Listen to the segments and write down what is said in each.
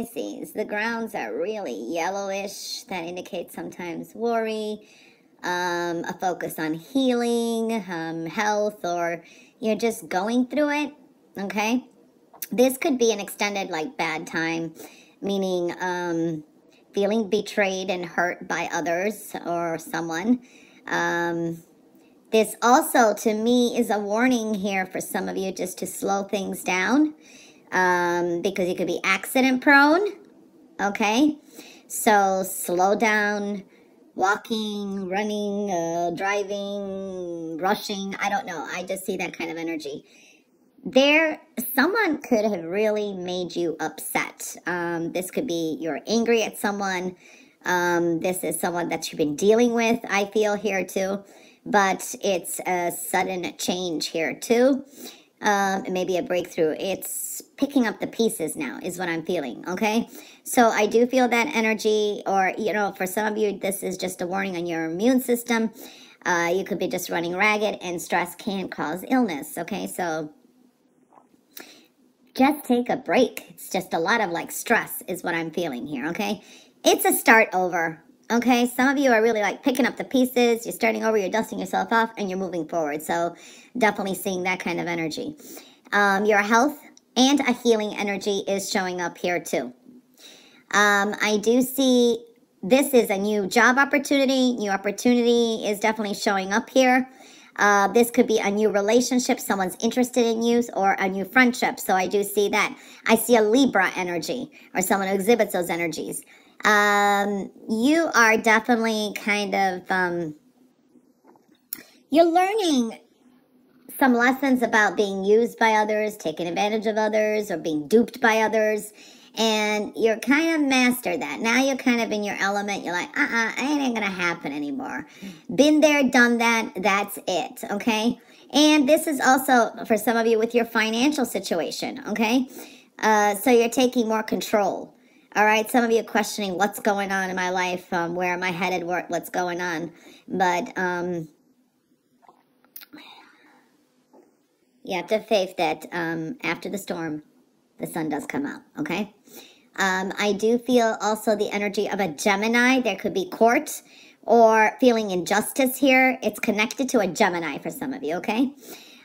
The grounds are really yellowish. That indicates sometimes worry, um, a focus on healing, um, health, or you're just going through it. Okay. This could be an extended, like, bad time, meaning um, feeling betrayed and hurt by others or someone. Um, this also, to me, is a warning here for some of you just to slow things down um, because you could be accident prone. Okay? So slow down, walking, running, uh, driving, rushing. I don't know. I just see that kind of energy. There, someone could have really made you upset. Um, this could be you're angry at someone. Um, this is someone that you've been dealing with, I feel here too but it's a sudden change here too. Um, maybe a breakthrough. It's picking up the pieces now is what I'm feeling, okay? So I do feel that energy, or, you know, for some of you, this is just a warning on your immune system. Uh, you could be just running ragged, and stress can cause illness, okay? So just take a break. It's just a lot of like stress is what I'm feeling here, okay? It's a start over, Okay, some of you are really like picking up the pieces, you're starting over, you're dusting yourself off, and you're moving forward. So definitely seeing that kind of energy. Um, your health and a healing energy is showing up here too. Um, I do see this is a new job opportunity. New opportunity is definitely showing up here. Uh, this could be a new relationship, someone's interested in you, or a new friendship. So I do see that. I see a Libra energy, or someone who exhibits those energies um, you are definitely kind of, um, you're learning some lessons about being used by others, taking advantage of others, or being duped by others. And you're kind of master that. Now you're kind of in your element. You're like, uh-uh, it ain't gonna happen anymore. Been there, done that, that's it, okay? And this is also for some of you with your financial situation, okay? Uh, so you're taking more control. All right, some of you questioning what's going on in my life, um, where am I headed, what, what's going on. But um, you have to have faith that um, after the storm, the sun does come out, okay? Um, I do feel also the energy of a Gemini. There could be court or feeling injustice here. It's connected to a Gemini for some of you, okay?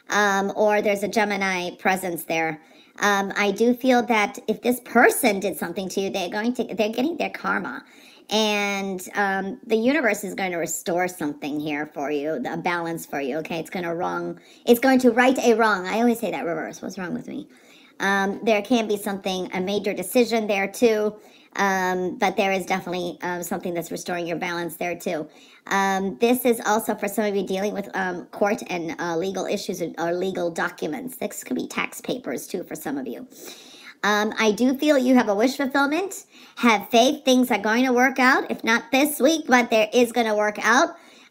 Um, or there's a Gemini presence there um, I do feel that if this person did something to you, they're going to, they're getting their karma. And um, the universe is going to restore something here for you, a balance for you, okay? It's going to wrong, it's going to right a wrong. I always say that reverse. What's wrong with me? Um, there can be something, a major decision there too. Um, but there is definitely um, something that's restoring your balance there too. Um, this is also for some of you dealing with um, court and uh, legal issues or legal documents. This could be tax papers too for some of you. Um, I do feel you have a wish fulfillment. Have faith. Things are going to work out. If not this week, but there is going to work out.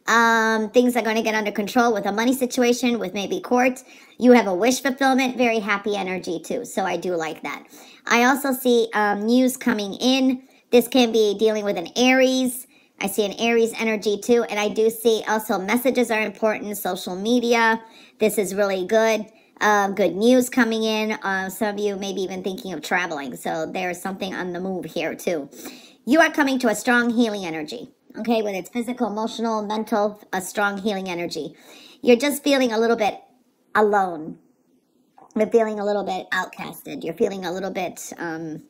Um, things are going to get under control with a money situation, with maybe court. You have a wish fulfillment, very happy energy too. So I do like that. I also see um, news coming in. This can be dealing with an Aries. I see an Aries energy too. And I do see also messages are important, social media. This is really good. Um, good news coming in. Uh, some of you maybe even thinking of traveling. So there's something on the move here too. You are coming to a strong healing energy. Okay, whether it's physical, emotional, mental, a strong healing energy. You're just feeling a little bit alone. You're feeling a little bit outcasted. You're feeling a little bit um,